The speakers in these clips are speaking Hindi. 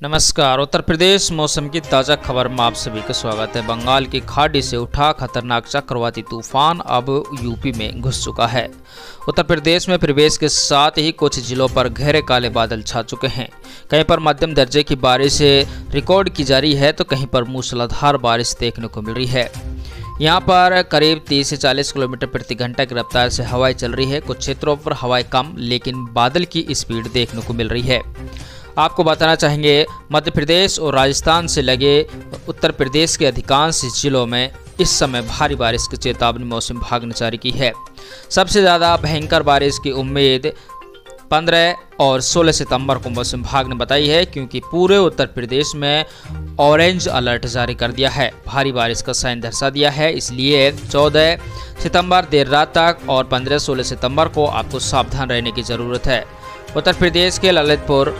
नमस्कार, उत्तर प्रदेश मौसम की ताज़ा खबर में आप सभी का स्वागत है। बंगाल की खाड़ी से उठा खतरनाक चक्रवाती तूफ़ान अब यूपी में घुस चुका है। उत्तर प्रदेश में प्रवेश के साथ ही कुछ जिलों पर गहरे काले बादल छा चुके हैं। कहीं पर मध्यम दर्जे की बारिश रिकॉर्ड की जा रही है तो कहीं पर मूसलाधार बारिश देखने को मिल रही है। यहाँ पर करीब 30 से 40 किलोमीटर प्रति घंटा की रफ्तार से हवाएँ चल रही है। कुछ क्षेत्रों पर हवाएँ कम, लेकिन बादल की स्पीड देखने को मिल रही है। आपको बताना चाहेंगे, मध्य प्रदेश और राजस्थान से लगे उत्तर प्रदेश के अधिकांश जिलों में इस समय भारी बारिश की चेतावनी मौसम विभाग ने जारी की है। सबसे ज़्यादा भयंकर बारिश की उम्मीद 15 और 16 सितंबर को मौसम विभाग ने बताई है, क्योंकि पूरे उत्तर प्रदेश में ऑरेंज अलर्ट जारी कर दिया है। भारी बारिश का साइन दर्शा दिया है, इसलिए 14 सितंबर देर रात तक और 15-16 सितंबर को आपको सावधान रहने की ज़रूरत है। उत्तर प्रदेश के ललितपुर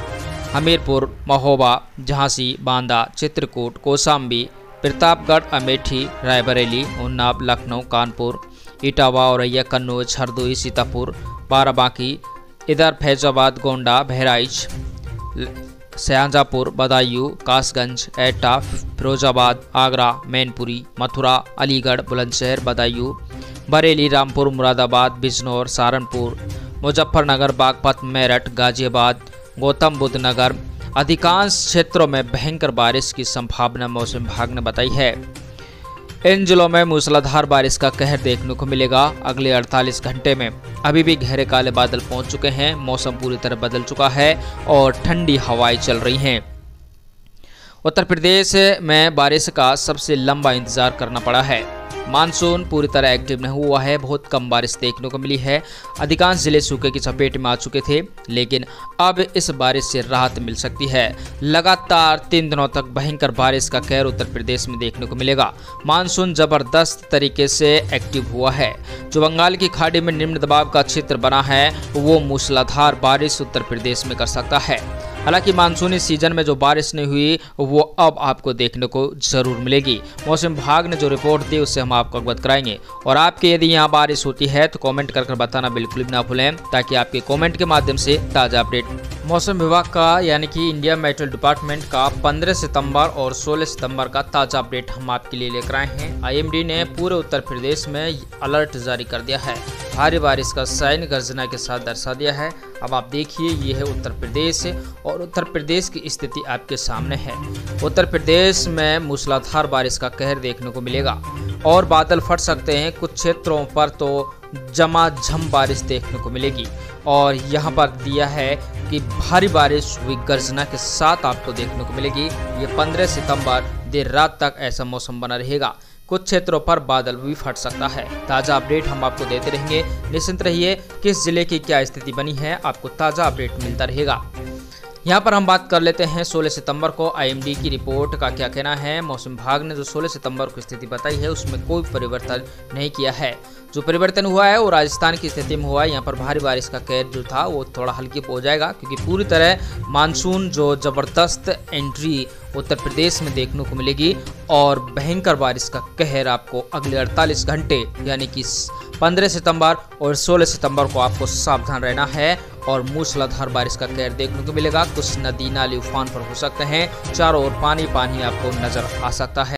हमीरपुर, महोबा, झांसी, बांदा, चित्रकूट, कोसाम्बी, प्रतापगढ़, अमेठी, रायबरेली, उन्नाव, लखनऊ, कानपुर, इटावा, औरैया, कन्नौज, हरदोई, सीतापुर, बाराबांकी, इधर फैजाबाद, गोंडा, बहराइच शाहजहाँपुर बदायूं, कासगंज, एटा, फिरोजाबाद, आगरा, मैनपुरी, मथुरा, अलीगढ़, बुलंदशहर, बदायूं, बरेली, रामपुर, मुरादाबाद, बिजनौर, सहारनपुर, मुजफ्फरनगर, बागपत, मेरठ, गाजियाबाद गौतम बुद्ध नगर, अधिकांश क्षेत्रों में भयंकर बारिश की संभावना मौसम विभाग ने बताई है। इन जिलों में मूसलाधार बारिश का कहर देखने को मिलेगा अगले 48 घंटे में। अभी भी गहरे काले बादल पहुँच चुके हैं, मौसम पूरी तरह बदल चुका है और ठंडी हवाएँ चल रही हैं। उत्तर प्रदेश में बारिश का सबसे लंबा इंतज़ार करना पड़ा है। मानसून पूरी तरह एक्टिव नहीं हुआ है। बहुत कम बारिश देखने को मिली है। अधिकांश ज़िले सूखे की चपेट में आ चुके थे, लेकिन अब इस बारिश से राहत मिल सकती है। लगातार तीन दिनों तक भयंकर बारिश का कहर उत्तर प्रदेश में देखने को मिलेगा। मानसून ज़बरदस्त तरीके से एक्टिव हुआ है। जो बंगाल की खाड़ी में निम्न दबाव का क्षेत्र बना है, वो मूसलाधार बारिश उत्तर प्रदेश में कर सकता है। हालाँकि मानसूनी सीज़न में जो बारिश नहीं हुई, वो अब आपको देखने को ज़रूर मिलेगी। मौसम विभाग ने जो रिपोर्ट दी उससे हम आपको अवगत कराएँगे। और आपके यदि यहाँ बारिश होती है तो कॉमेंट कर बताना बिल्कुल भी ना भूलें, ताकि आपके कॉमेंट के माध्यम से ताज़ा अपडेट मौसम विभाग का, यानी कि इंडिया मेट्रो डिपार्टमेंट का 15 सितंबर और 16 सितंबर का ताज़ा अपडेट हम आपके लिए लेकर आए हैं। आईएमडी ने पूरे उत्तर प्रदेश में अलर्ट जारी कर दिया है। भारी बारिश का साइन गर्जना के साथ दर्शा दिया है। अब आप देखिए, ये है उत्तर प्रदेश और उत्तर प्रदेश की स्थिति आपके सामने है। उत्तर प्रदेश में मूसलाधार बारिश का कहर देखने को मिलेगा। और बादल फट सकते हैं कुछ क्षेत्रों पर तो झम बारिश देखने को मिलेगी। और यहाँ पर दिया है कि भारी बारिश हुई गर्जना के साथ आपको देखने को मिलेगी। ये 15 सितंबर देर रात तक ऐसा मौसम बना रहेगा। कुछ क्षेत्रों पर बादल भी फट सकता है। ताज़ा अपडेट हम आपको देते रहेंगे। निश्चिंत रहिए, किस ज़िले की क्या स्थिति बनी है, आपको ताज़ा अपडेट मिलता रहेगा। यहाँ पर हम बात कर लेते हैं 16 सितंबर को आईएमडी की रिपोर्ट का क्या कहना है। मौसम विभाग ने जो 16 सितंबर को स्थिति बताई है, उसमें कोई परिवर्तन नहीं किया है। जो परिवर्तन हुआ है वो राजस्थान की स्थिति में हुआ है। यहाँ पर भारी बारिश का कैद जो था, वो थोड़ा हल्की हो जाएगा, क्योंकि पूरी तरह मानसून जो ज़बरदस्त एंट्री उत्तर प्रदेश में देखने को मिलेगी और भयंकर बारिश का कहर आपको अगले 48 घंटे, यानी कि 15 सितंबर और 16 सितंबर को आपको सावधान रहना है। और मूसलाधार बारिश का कहर देखने को मिलेगा। कुछ नदी, नाली, उफान पर हो सकते हैं। चारों ओर पानी पानी आपको नज़र आ सकता है।